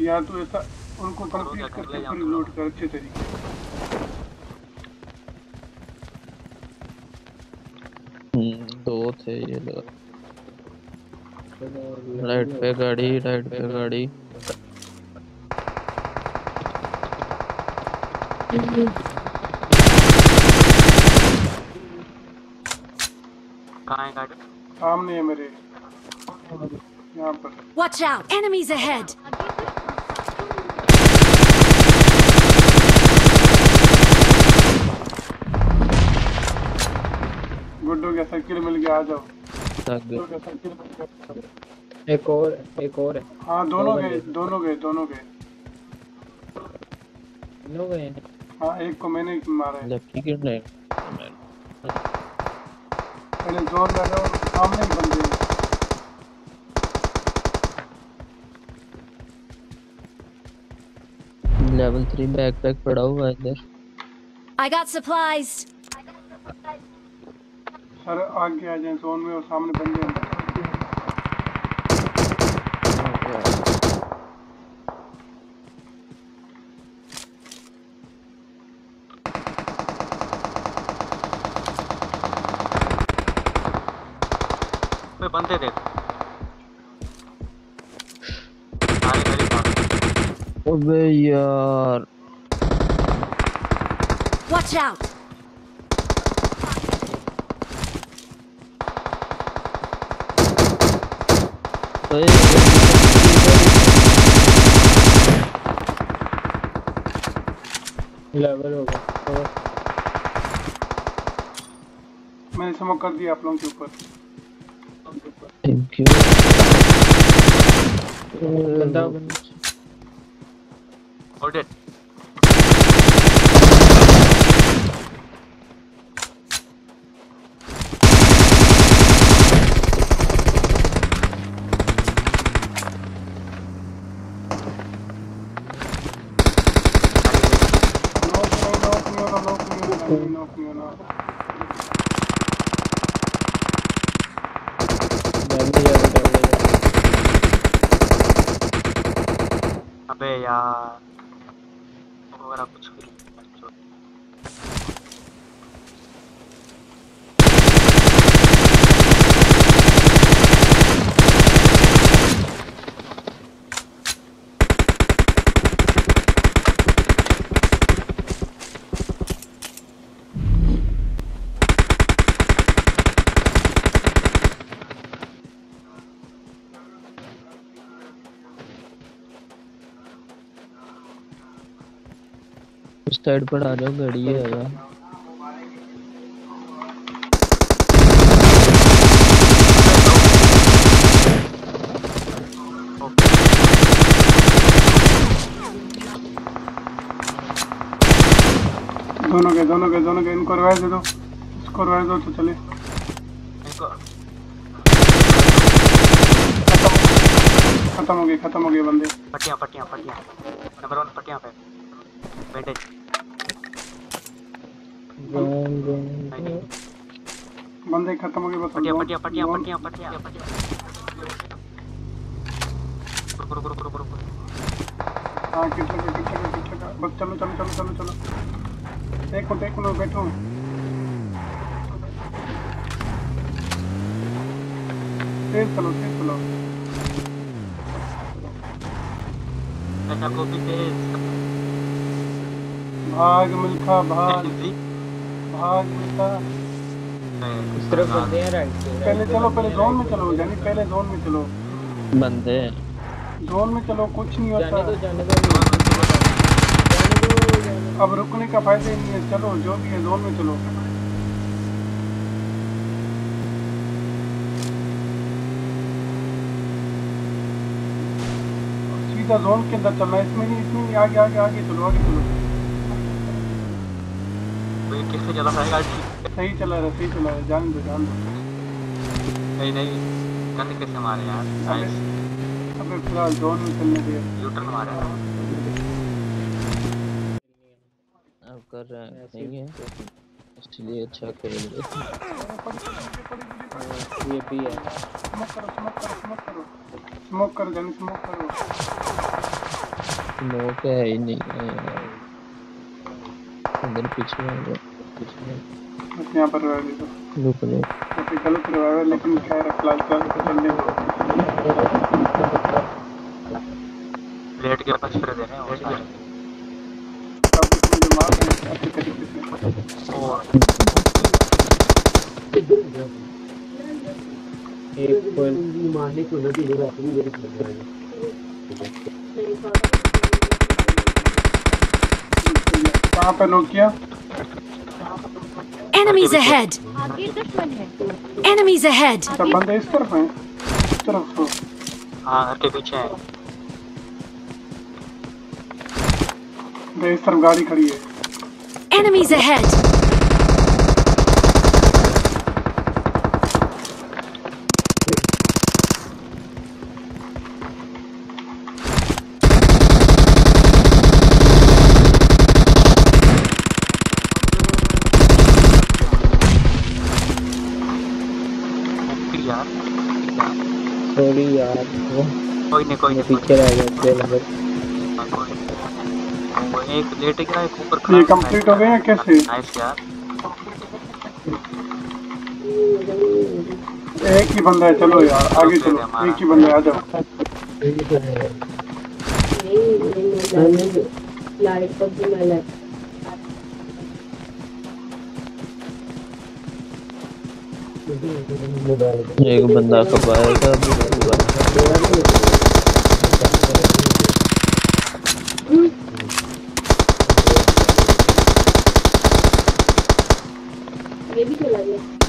या तो ऐसा उनको कंप्लीट करके फिर लोड कर अच्छे तरीके हम्म, दो थे ये लोग राइट पे गाड़ी राइट पे गाड़ी। कहाँ है गाड़ी? सामने है मेरे। यहाँ पर Watch out! Enemies ahead! Guddu का सर्किल मिल गया आ जाओ। गुड्डू का सर्किल मिल गया। एक और एक और है। हाँ दोनों गए दोनों गए दोनों गए। लोग हैं। हाँ एक को मैंने मारा है। लेफ़्ट की नहीं पहले ज़ोर लगा सामने ही बंदे लेवल थ्री बैकपैक पड़ा हुआ है इधर I got supplies! सर आगे आ जाए जोन में और सामने बंदे हैं। बंदे देख पास अबे यार Watch out! ओए, लेवल हो गया और मैंने समझ कर दिया आप लोगों के ऊपर। थैंक यू बंदा जा रहा अबे यार वगैरह कुछ भी साइड पर आ जाओ गाड़ी है यार। दोनों गए दोनों गए दोनों गए इनको रिवाइज दे दो। इसको रिवाइज दो तो चले। खत्म हो गए खत्म हो गए बंदे। पट्टियाँ पट्टियाँ पट्टियाँ। नंबर वन पट्टियाँ पे। बैंडेज नहीं बंदे खत्म हो गए बस पट्टियाँ जोन- पट्टियाँ पट्टियाँ पट्टियाँ रुको रुको रुको रुको हाँ किट लगा किट लगा किट लगा बस चलो चलो चलो चलो चलो। एक मिनट एक मिनट बैठो। तेज चलो तेज चलो। ऐसा कॉपी पेस्ट भाग मिल्खा भाग। बंदे हैं राइट से पहले चलो पहले जोन में चलो यानी पहले जोन में चलो। बंदे जोन में चलो कुछ नहीं जाने दो होता जाने दो। जाने दो जाने अब रुकने का फ़ायदा ही नहीं है चलो जो भी है जोन में चलो। सीधा जोन के अंदर चलना है इसमें नहीं इसमें नहीं आगे आगे आगे चलो आगे चलो। कोई किससे चला पाएगा सही चला रहा सही चला रहा जान दो जान दो। नहीं नहीं गन कैसे मारे यार नाइस अबे फ़िलहाल जोन में चलने दे। यूटर्न मारे अब कर रहे हैं नहीं है। इसलिए अच्छा पड़ी, ये भी है। स्मोक करो स्मोक करो स्मोक करो। स्मोक करो जानी स्मोक करो। स्मोक है ही नहीं। अंदर पीछे आ गया पीछे यहाँ पर रह दो ले। वैसे गलत रहा है लेकिन खैर फ़्लाइट का चलने दो प्लेट के ऊपर स्प्रे दे रहे हैं अब कुछ मुझे मार रहे हैं अच्छे तरीके से। एक पॉइंट कहाँ पे लोग किया Enemies ahead! Enemies ahead! सब बंदे इस तरफ़ हैं इस तरफ़ हो हाँ घर के पीछे है इस तरफ़ गाड़ी खड़ी है Enemies ahead! यार सॉरी यार वो कोई नहीं कोई नहीं पीछे रह गया तेल हाँ, नहीं। वो एक लेट गया एक ऊपर खड़ा ये कंप्लीट हो गए हैं कैसे नाइस यार एक ही बंदा है चलो यार आगे चलो एक ही बंदा है आ जाओ एक बंदा कब आएगा ये भी चला गया।